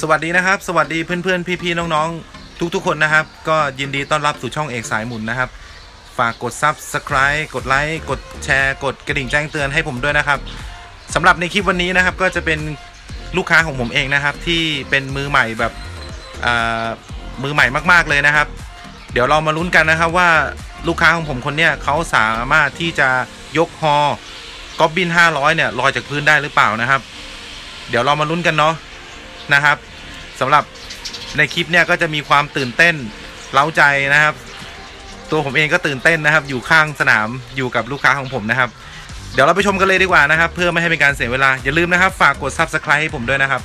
สวัสดีนะครับ สวัสดีเพื่อนๆ พี่ๆ น้องๆ ทุกๆ คนนะครับ ก็ยินดีต้อนรับสู่ช่องเอกสายหมุนนะครับ ฝากกด Subscribe กดไลค์ กดแชร์ กดกระดิ่งแจ้งเตือนให้ผมด้วยนะครับสำหรับในคลิปวันนี้นะครับ ก็จะเป็นลูกค้าของผมเองนะครับ ที่เป็นมือใหม่แบบอ่ามือใหม่มากๆเลยนะครับ เดี๋ยวเรามาลุ้นกันนะครับว่าลูกค้าของผมคนเนี้ยเขาสามารถที่จะยกฮอก๊อบบิน 500 เนี่ยลอยจากพื้นได้หรือเปล่านะครับ เดี๋ยวเรามาลุ้นกันเนาะ นะครับสำหรับในคลิปเนี่ยก็จะมีความตื่นเต้นเล้าใจนะครับ ตัวผมเองก็ตื่นเต้นนะครับ อยู่ข้างสนามอยู่กับลูกค้าของผมนะครับ เดี๋ยวเราไปชมกันเลยดีกว่านะครับ เพื่อไม่ให้เป็นการเสียเวลา อย่าลืมนะครับ ฝากกด subscribe ให้ผมด้วยนะครับ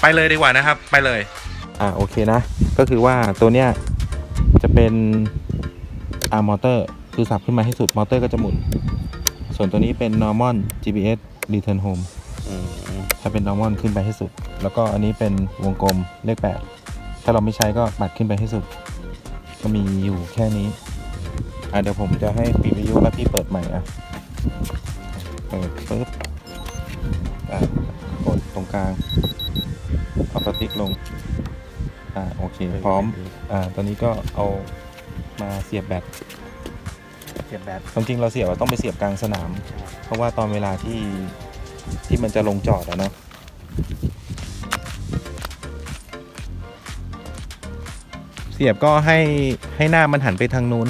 ไปเลยดีกว่านะครับ ไปเลยอ่าโอเคนะ ก็คือว่าตัวเนี้ยจะเป็นอามอเตอร์คือสับขึ้นมาให้สุดมอเตอร์ก็จะหมุน ส่วนตัวนี้เป็น normal GPS return home ถ้าเป็น normal ขึ้นไปให้สุด แล้วก็อันนี้เป็นวงกลมเลข 8 ถ้าเราไม่ใช้ก็ปัดขึ้นไปให้สุด ก็มีอยู่แค่นี้ อะเดี๋ยวผมจะให้ปิดวิทยุแล้วพี่เปิดใหม่อะ เปิดปึ๊บอะกดตรงกลางเอาสติ๊กลง อ่าโอเค พร้อม อ่า ตอนนี้ก็เอามาเสียบแบตเสียบแบตความจริงเราเสียบเราต้องไปเสียบกลางสนาม เพราะว่าตอนเวลาที่ ที่มันจะลงจอดแล้วเนาะเสียบก็ให้ให้หน้ามันหันไปทางนู้น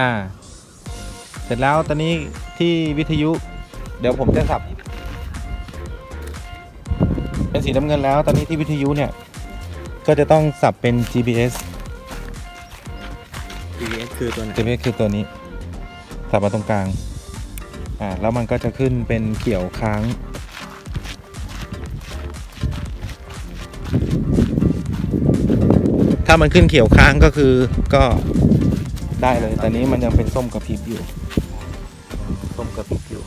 อ่า เสร็จแล้วตอนนี้ที่วิทยุ เดี๋ยวผมจะสับ เป็นสีน้ำเงินแล้ว ตอนนี้ที่วิทยุเนี่ย ก็จะต้องสับเป็น GPS GPS คือตัวไหน GPS คือตัวนี้ สับมาตรงกลาง อ่า แล้วมันก็จะขึ้นเป็นเขียวค้าง ถ้ามันขึ้นเขียวค้างก็คือก็ ได้เลยตอนนี้มันยังเป็นส้มกระพริบอยู่ ส้มกระพริบอยู่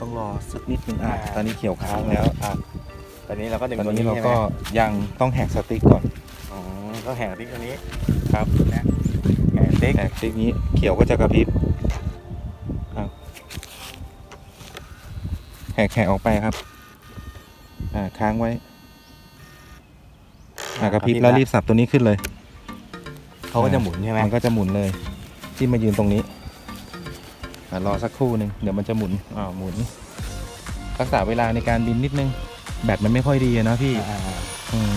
ต้องรอสักนิดนึงอะตอนนี้เขียวค้างแล้วอะตอนนี้เราก็ดึงตอนตัวนี้นี้เราใช่ไหมก็ยังต้องแหกสติ๊กก่อนอ๋อก็แหกติ๊กตัวนี้ครับนะแหกติ๊กแหกสติ๊กนี้เขียวก็จะกระพริบครับแหกแหกออกไปครับ อ่าค้างไว้อ่ากระพริบแล้วรีบสับตัวนี้ขึ้นเลย เขาก็จะหมุนใช่ไหมมันก็จะหมุนเลยที่มายืนตรงนี้อ่ารอสักครู่หนึ่งเดี๋ยวมันจะหมุนอ่าวหมุน รักษาเวลาในการบินนิดนึง แบตมันไม่ค่อยดีอะเนอะพี่อ่าอืม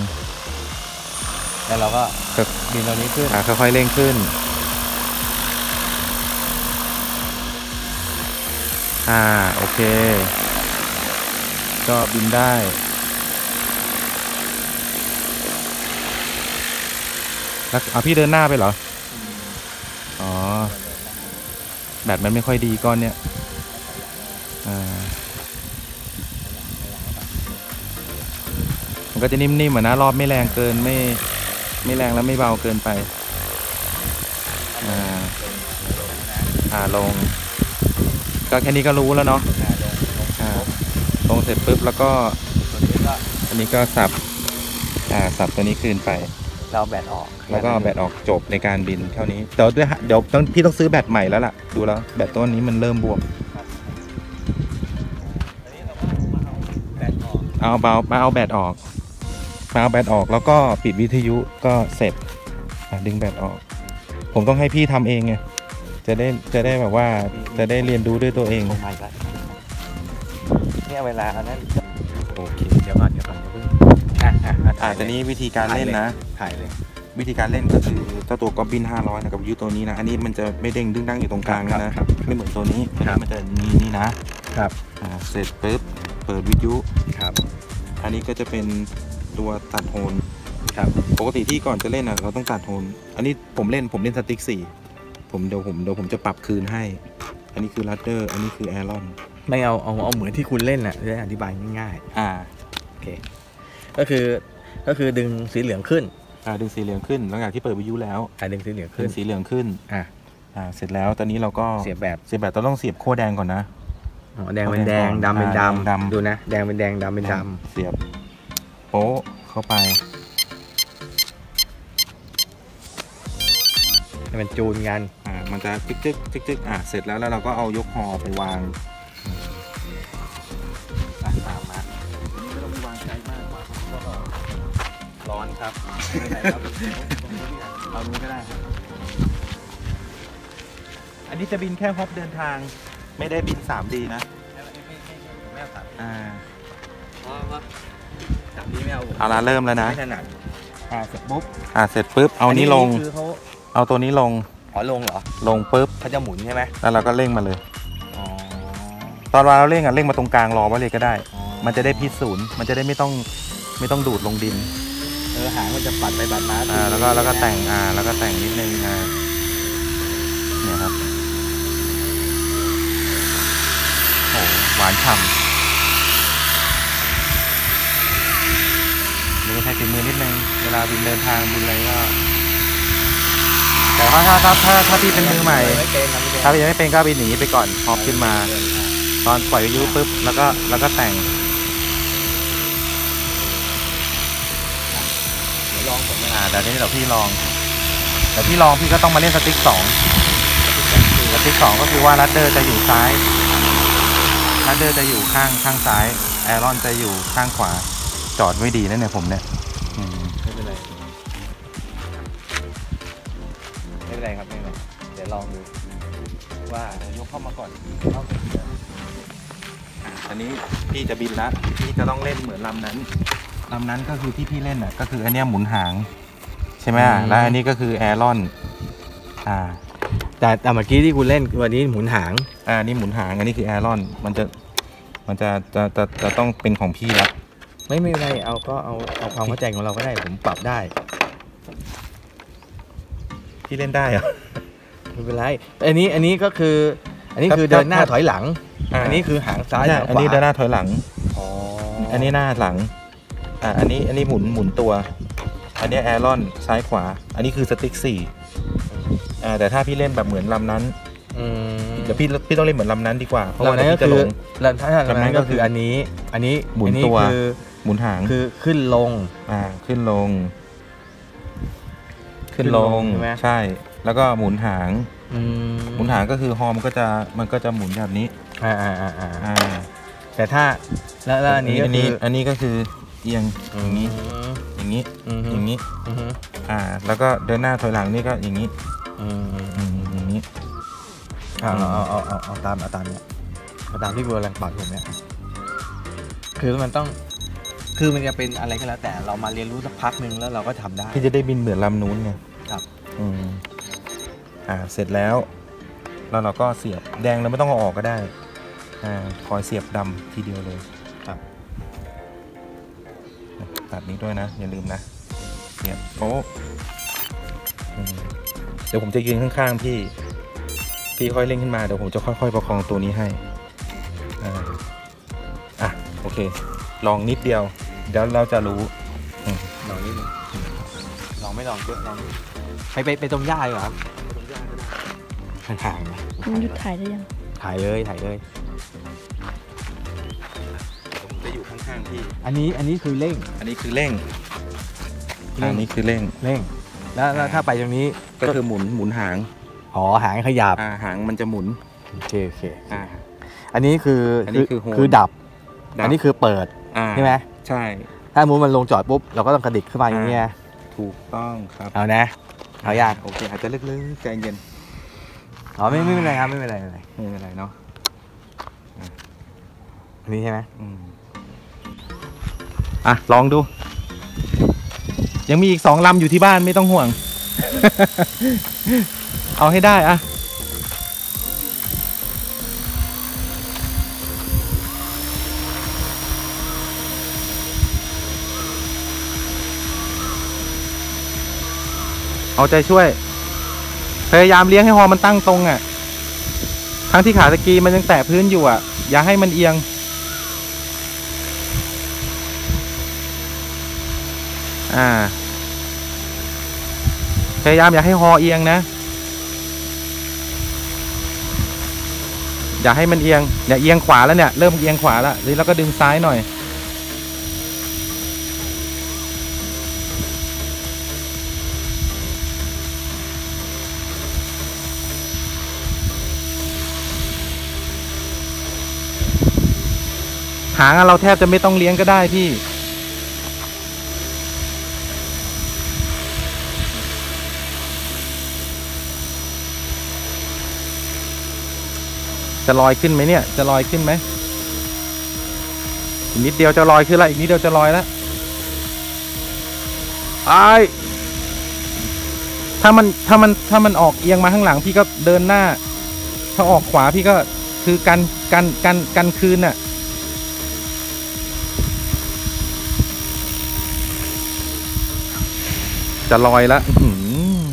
แล้วเราก็ก็บินตัวนี้ขึ้นอ่าค่อยๆเร่งขึ้นอ่าโอเค ก็บินได้ แล้วเอาพี่เดินหน้าไปเหรอ อ๋อ แบตมันไม่ค่อยดีก้อนเนี้ยอ่ามันก็จะนิ่มๆเหมือนนะรอบไม่แรงเกินไม่ไม่แรงแล้วไม่เบาเกินไป อ่า อ่าลง ก็แค่นี้ก็รู้แล้วเนาะ อ่า ลงเสร็จปุ๊บแล้วก็ตัวนี้ก็อันนี้ก็สับ อ่า สับตัวนี้คืนไป เราแบตออกแล้วก็เอาแบตออกจบในการบินเท่านี้เดี๋ยวด้วยฮะเดี๋ยวต้องพี่ต้องซื้อแบตใหม่แล้วล่ะ ดูแล้วแบตตัวนี้มันเริ่มบวมแบตออกเอาเบามาเอาแบตออกมาเอาแบตออกแล้วก็ปิดวิทยุก็เสร็จอะดึงแบตออก ผมต้องให้พี่ทำเองไงจะได้จะได้แบบว่าจะได้เรียนรู้ด้วยตัวเองโอ้ my god เนี่ยเวลาอันนั้นโอเคเดี๋ยวก่อนเดี๋ยวก่อนเดี๋ยวเพิ่ง อะอะอ่าตอนนี้วิธีการเล่นนะ ถ่ายเลย วิธีการเล่นก็คือเจ้าตัวก็บิน500นะกับวิทยุตัวนี้นะ อันนี้มันจะไม่เด้งดึงดังอยู่ตรงกลางครับนะครับ ไม่เหมือนตัวนี้อันครันี้บมันจะมีนี่นะครับ อ่าเสร็จปุ๊บเปิดวิทยุครับ อันนี้ก็จะเป็นตัวตัดโฮนครับ ปกติที่ก่อนจะเล่นอะเราต้องตัดโฮนอันนี้ผมเล่นผมเล่น stick สี่ผมเดี๋ยวผมเดี๋ยวผมจะปรับคืนให้ อันนี้คือ rudder อันนี้คือ aileron ไม่เอาเอาเอาเหมือนที่คุณเล่นน่ะจะได้อธิบายง่ายอ่าๆโอเค ก็คือก็คือดึงสีเหลืองขึ้นอ่าดึงสีเหลืองขึ้นหลังจากที่เปิดวิทยุแล้วอะดึงสีเหลืองขึ้ขึ้นนสีเหลืองขึ้นอะอ่าเสร็จแล้วตอนนี้เราก็เสียบแบบเสียบแบบต้องเสียบโค้ดแดงก่อนนะ อ๋อแดงเป็นแดงเอาแดงก่อนดำเป็นอ่าแดงดำดำ ดูนะ แดงเป็นแดงดำเป็นดเสียบโป๊ะเข้าไปำให้มันจูนกันอ่ามันจะจึ๊กจึ๊กจึ๊กจึ๊กอ่าเสร็จแล้วแล้วเราก็เอายกหอไปวาง ครับไม่เป็นไรครับเอานู้นก็ได้ครับ อันนี้จะบินแค่ฮอปเดินทาง ไม่ได้บิน 3D นะอ่าเพราะว่าจับนี้ไม่เอาผมเอาละเริ่มแล้วนะไม่ถนัดอ่าเสร็จปุ๊บอ่าเสร็จปุ๊บเอานี้ลง คือเขาเอาตัวนี้ลง อ๋อลงเหรอ ลงปุ๊บเขาจะหมุนใช่ไหมแล้วเราก็เร่งมาเลย อ๋อ ตอนเวลาเราเร่งอะเร่งมาตรงกลางรอไว้เลยก็ได้อ๋อมันจะได้พิษศูนย์มันจะได้ไม่ต้องไม่ต้องดูดลงดิน เออหางมันจะปัดไปปัดมาอ่าแล้วก็แล้วก็แต่งอ่าแล้วก็แต่งนิดนึงอ่าเนี่ยครับโอ้หวานฉ่ำนี่ก็ใช้ฝีมือนิดนึงเวลาบินเดินทางบินอะไรก็แต่ว่าถ้าถ้าถ้าถ้าพี่เป็นมือใหม่ไม่เป็นนะไม่เป็นถ้าพี่ยังไม่เป็นก็บินหนีไปก่อนฮอปขึ้นมา ตอนปล่อยวิทยุปุ๊บแล้วก็แล้วก็แต่ง เดี๋ยวล องผมนะอ่าเดี๋ยวนี้เดี๋ยวพี่ลอง เดี๋ยวพี่ลองพี่ก็ต้องมาเล่นสติ๊กสองสติ๊กสองก็คือว่าลัดเดอร์จะอยู่ซ้ายลัดเดอร์จะอยู่ข้างข้างซ้ายแอรอนจะอยู่ข้างขวา จอดไม่ดีนะเนี่ยผมเนี่ยไม่เป็นไรไม่เป็นไรครับไม่เป็นไรเดี๋ยวลองดูว่ายกเข้ามาก่อนอันนี้พี่จะบินละพี่จะต้องเล่นเหมือนลำนั้น ลำนั้นก็คือที่พี่เล่นอะก็คืออันเนี้ยหมุนหาง ใช่ไหมอะแล้วอันนี้ก็คือแอรอนอ่าแต่แต่เมื่อกี้ที่คุณเล่นวันนี้หมุนหาง อ่านี่หมุนหางอันนี้คือแอรอนมันจะมันจะจะจะจะต้องเป็นของพี่ละไม่ไม่เป็นไรเอาก็เอาเอาความเข้าใจของเราก็ได้ผมปรับได้พี่เล่นได้เหรอ ไม่เป็นไรแต่อันนี้อันนี้ก็คือ อันนี้ครับคือเดินหน้าครับ ถอยหลังอ่าอันนี้คือหางซ้ายใช่หางขวาอันนี้เดินหน้าถอยหลัง อ๋ออัอันนี้หน้าหลัง อ่าอันนี้อันนี้หมุนหมุนตัว อันนี้แอรอนซ้ายขวา อันนี้คือสติ๊กสี่อ่าแต่ถ้าพี่เล่นแบบเหมือนลำนั้นอืมเดี๋ยวพี่พี่ต้องเล่นเหมือนลำนั้นดีกว่าเพราะว่าลำนั้นเดี๋ยวก็พี่จะคืหลอง ลำถ้าลำลำนั้นั้นนก็ก็คืคือออัอันนี้ อันนี้หมุนอันี้ตัว คือหมุนหางคือขึ้นลง อ่าขึ้นลง ขึ้นลงขึ้นลงใช่ไหม ใช่ แล้วก็หมุนหาง อืมหมุนหางก็คือฮอร์มนก็จะมันก็จะหมุนแบบนี้อ่าอ่าอ่าอ่าอ่าแต่ถ้าแล้วแล้วอันนี้ก็อันคืนี้ออันนี้ก็คือ เอียงอย่างนี้มอย่างนี้อืมอย่างนี้อืมอ่า แล้วก็เดินหน้าถอยหลังนี่ก็อย่างนี้อืมอืมอืมอย่างนี้เอาเอาเอาเอาเอาตามเอาตามเนี่ยเอาตามที่กูกำลังปัดผมเนี่ยคือมันต้องคือมันจะเป็นอะไรก็แล้วแต่เรามาเรียนรู้สักพักหนึ่งแล้วเราก็ทำได้พี่จะได้บินเหมือนลำนู้นไงครับอืมอ่าเสร็จแล้วแล้วเราก็เสียบแดงเราไม่ต้องเอาออกก็ได้อ่าคอยเสียบดำทีเดียวเลยครับ ตัดนี้ด้วยนะ อย่าลืมนะเสียบโป๊ะอืมเดี๋ยวผมจะยืนข้างๆพี่ พี่ค่อยเร่งขึ้นมาเดี๋ยวผมจะค่อยๆประคองตัวนี้ให้อ่าอะโอเค ลองนิดเดียว เดี๋ยวเราจะรู้ลองนิดนึงลองไม่ลองเยอะลองไปไปไปตรงหญ้าดีกว่าครับห่างๆนะมันหยุดถ่ายได้ยัง ถ่ายเลยถ่ายเลย พี่ อันนี้อันนี้คือเร่งอันนี้คือเร่งเร่งอันนี้คือเร่งเร่ง แล้วแล้วถ้าไปตรงนี้ก็คือหมุนหมุนหางอ๋อหางขยับอ่าหางมันจะหมุนโอเคโอเคอ่าอันนี้คืออันนี้คือโฮมคือดับดับ อันนี้คือเปิดอ่าใช่ไหมใช่ ถ้ามูมันลงจอดปุ๊บเราก็ต้องกระดิกขึ้นมาอย่างเงี้ยถูกต้องครับเอานะเอายากโอเคอาจจะลึกๆใจเย็นอ๋อไม่ไม่เป็นไรครับไม่เป็นไรไม่เป็นไรไม่เป็นไรเนาะอันนี้ใช่ไหมอืม อะ ลองดู ยังมีอีกสองลำอยู่ที่บ้านไม่ต้องห่วง เอาให้ได้อะเอาใจช่วย พยายามเลี้ยงให้ฮอมันตั้งตรงอะ่ะ ทั้งที่ขาตะกีมันยังแตะพื้นอยู่อะ อย่าให้มันเอียง อ่า พยายามอย่าให้ฮอเอียงนะ อย่าให้มันเอียง อย่าเอียงขวาแล้วเนี่ย เริ่มเอียงขวาแล้วนี่แล้วก็ดึงซ้ายหน่อย หางเราแทบจะไม่ต้องเลี้ยงก็ได้พี่ จะลอยขึ้นไหมเนี่ย จะลอยขึ้นไหมอีกนิดเดียวจะลอยขึ้นล้วอีกนิดเดียวจะลอยแล้วไอายถ้ามันถ้ามันถ้ามันออกเอียงมาข้างหลังพี่ก็เดินหน้า ถ้าออกขวาพี่ก็คือกันกันกันกันคืนน่ะจะลอยแล้วอื้อหือ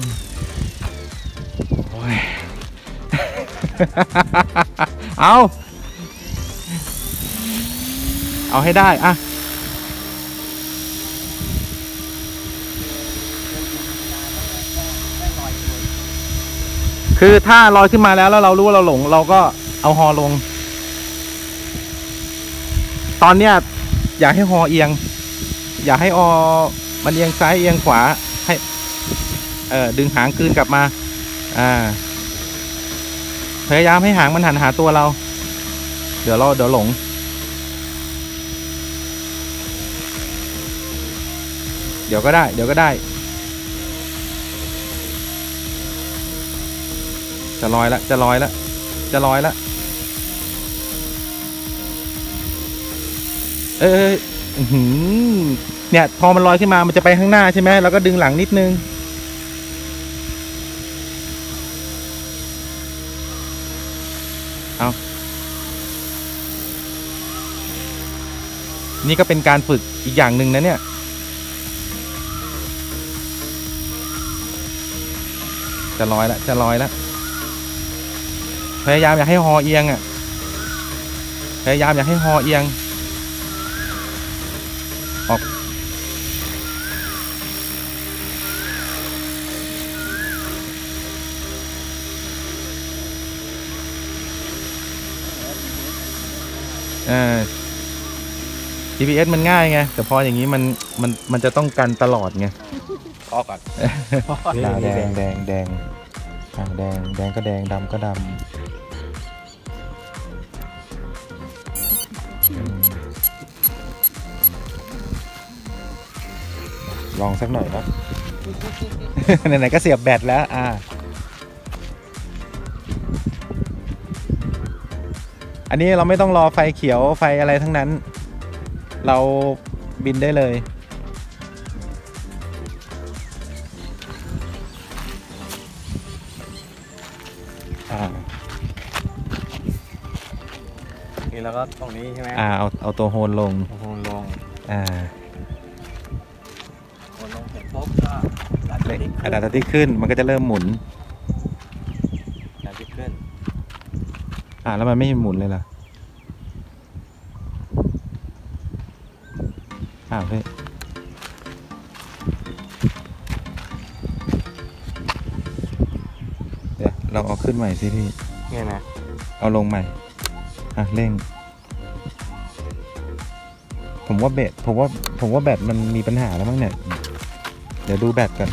โอ้ย เอา เอาให้ได้อะคือถ้าลอยขึ้นมาแล้วแล้วเรารู้ว่าเราหลง เราก็เอาฮอลง ตอนเนี้ยอยากให้ฮอเอียง อยากให้ออมันเอียงซ้ายเอียงขวาให้ เออดึงหางคืนกลับมา อ่า พยายามให้หางมันหันหาตัวเรา เดี๋ยวเราเดี๋ยวหลง เดี๋ยวก็ได้ เดี๋ยวก็ได้ จะลอยละ จะลอยละ จะลอยละ เอ้ยอื้อหือเนี่ย พอมันลอยขึ้นมา มันจะไปข้างหน้าใช่ไหมแล้วก็ดึงหลังนิดนึง นี่ก็เป็นการฝึกอีกอย่างหนึ่งนะเนี่ยจะลอยแล้วจะลอยแล้วพยายามอยากให้ฮอเอียงอะพยายามอยากให้ฮอเอียง ออ GPS มันง่ายไง แต่พออย่างนี้มันมันมันจะต้องกันตลอดไงออกก่อนแดงแดงแดงแดงอ่าแดงแดงก็แดงดำก็ดำอืมลองสักหน่อยนะไหนๆก็เสียบแบตแล้ว อ่า อันนี้เราไม่ต้องรอไฟเขียวไฟอะไรทั้งนั้น เราบินได้เลยอ่านี่แล้วก็ตรงนี้ใช่ไหมอ่าเอาเอาตัวโฮนลงโอ้โหลงอ่าโหลงเสร็จปุ๊บก็ดันเล็กที่อะดาที่ขึ้นมันก็จะเริ่มหมุนดันที่ขึ้น อ่าแล้วมันไม่หมุนเลยล่ะอ้าวเฮ้ยเดี๋ยวเราเอาขึ้นใหม่สิพี่ เนี่ยนะ เอาลงใหม่ อะเร่ง ผมว่าแบตผมว่า ผมว่าแบตมันมีปัญหาแล้วมั้งเนี่ย เดี๋ยวดูแบตกัน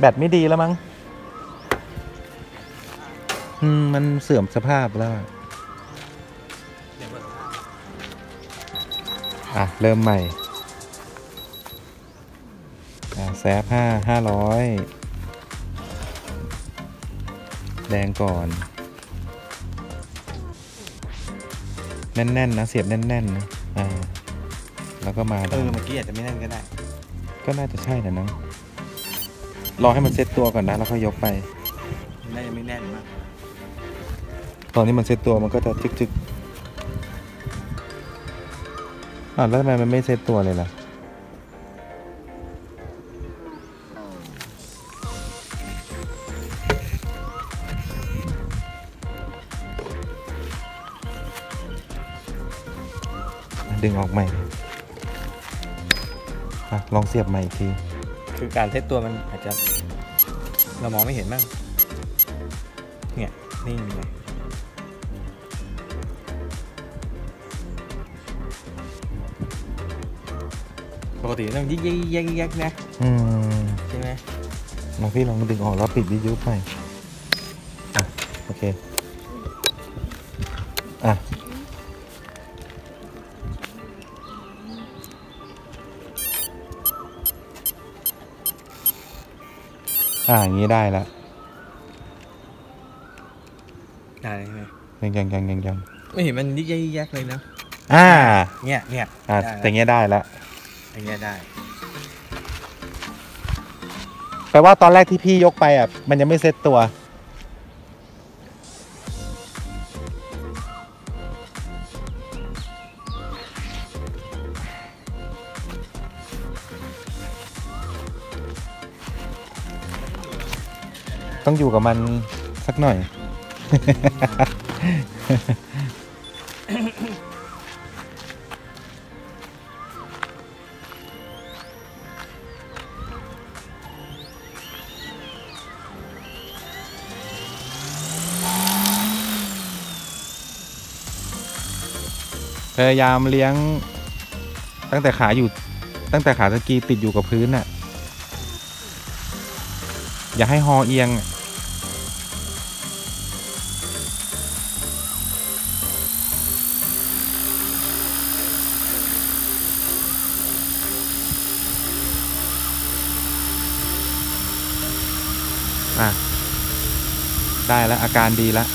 แบตไม่ดีแล้วมั้งอืมมันเสื่อมสภาพแล้วอะเดี๋ยวมันอะ เริ่มใหม่ อะแซฟห้าห้าร้อยแดงก่อน แน่นๆนะเสียบแน่นๆนะอ่าแล้วก็มาเอดอเมื่อกี้อาจจะไม่นั่นก็ได้ำก็น่าจะใช่นะนะ รอให้มันเซ็ตตัวก่อนนะ แล้วค่อยยกไปน่าจะไม่แน่นมาก ตอนนี้มันเซ็ตตัวมันก็จะจึกจึกอ่าวแล้วทำไมมันไม่เซ็ตตัวเลยล่ะดึงออกใหม่อะลองเสียบใหม่อีกที คือการเซตตัวมันอาจจะเรามองไม่เห็นบ้างเนี่ยนิ่งไงปกติต้องยิกยิกยิกยิกนะอืมใช่ไหมลองพี่ลองดึงออกแล้วปิดวิทยุไปอะโอเค อ่าอย่างนี้ได้แล้วได้ใช่ไหมยังยังยังยังยังไม่เห็นมันยิกยิกยิกเลยนะอ่าเนี่ยเนี่ยอ่าได้แต่เงี้ยได้แล้วอย่างเงี้ยได้แปลว่าตอนแรกที่พี่ยกไปอะมันยังไม่เซ็ตตัว ต้องอยู่กับมันสักหน่อย พยายามเลี้ยง ตั้งแต่ขาอยู่ตั้งแต่ขาสกีติดอยู่กับพื้นน่ะ อย่าให้ฮอเอียงอะ ได้แล้ว อาการดีแล้ว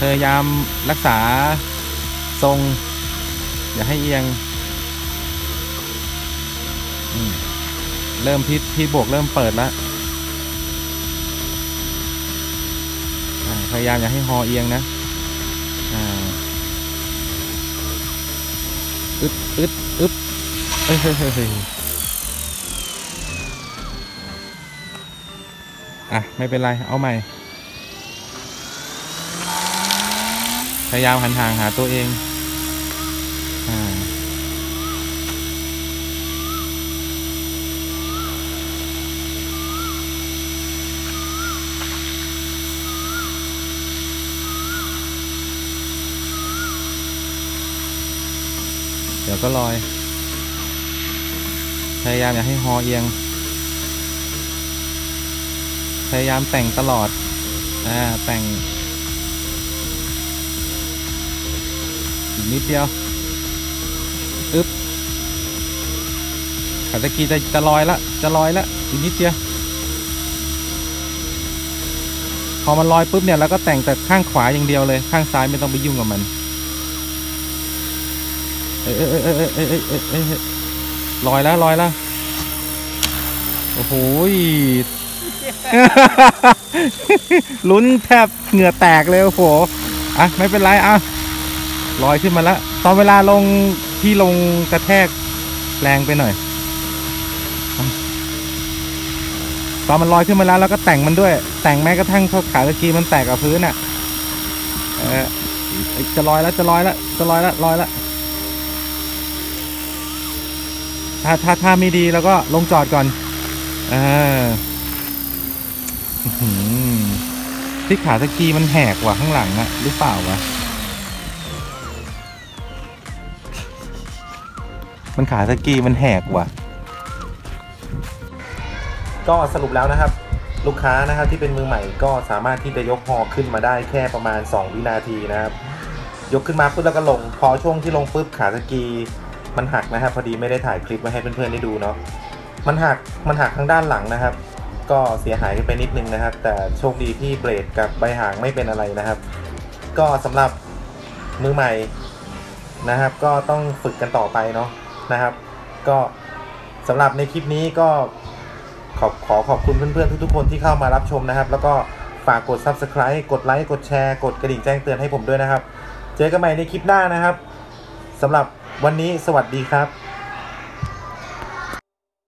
พยายามรักษาทรง อย่าให้เอียง เริ่มพิษพิษบวกเริ่มเปิดแล้ว พยายามอย่าให้ฮอเอียงนะอ่าอึดอึดอึด เฮ้ยอะ ไม่เป็นไร เอาใหม่ พยายามหันห่างหาตัวเอง อ่าเดี๋ยวก็ลอย พยายามอย่าให้หอเอียง พยายามแต่งตลอด อ่า แต่งนิดเดียว อึ๊บขาตะกี้จะจะลอยละ จะลอยละ อีกนิดเดียว พอมันลอยปุ๊บเนี่ยเราก็แต่งแต่ข้างขวาอย่างเดียวเลย ข้างซ้ายไม่ต้องไปยุ่งกับมัน เอ้อเอ้ยเออเออเออเออ ลอยแล้วลอยแล้ว โอ้โหลุ้นแทบเหงื่อแตกเลยโอ้โห อะ ไม่เป็นไรอะลอยขึ้นมาแล้ว ตอนเวลาลงที่ลงกระแทกแรงไปหน่อย ตอนมันลอยขึ้นมาแล้วเราก็แต่งมันด้วย แต่งแม้กระทั่งขาตะกี้มันแตกกับพื้นอะ เออจะลอยแล้วจะลอยแล้วจะลอยแล้วลอยแล้ว ถ้าถ้าถ้าไม่ดีแล้วก็ลงจอดก่อนเออที่ขาตะกี้มันแหกว่ะข้างหลังอะหรือเปล่าวะมันขาสกีมันแหกว่ะ ก็สรุปแล้วนะครับ ลูกค้านะครับที่เป็นมือใหม่ก็สามารถที่จะยกฮอขึ้นมาได้แค่ประมาณ 2 วินาทีนะครับ ยกขึ้นมาปุ๊บแล้วก็ลง พอช่วงที่ลงปุ๊บขาสกี มันหักนะครับพอดีไม่ได้ถ่ายคลิปไว้ให้เพื่อนๆได้ดูเนาะมันหักมันหักทางด้านหลังนะครับ ก็เสียหายไปนิดนึงนะครับ แต่โชคดีที่เบรดกับใบหางไม่เป็นอะไรนะครับ ก็สำหรับมือใหม่นะครับ ก็ต้องฝึกกันต่อไปเนาะนะครับ ก็สำหรับในคลิปนี้ก็ขอขอขอบคุณเพื่อนๆทุกๆคนที่เข้ามารับชมนะครับ แล้วก็ฝากกด subscribe กดไลค์กดแชร์ กดกระดิ่งแจ้งเตือนให้ผมด้วยนะครับ เจอกันใหม่ในคลิปหน้านะครับสำหรับ วันนี้สวัสดีครับ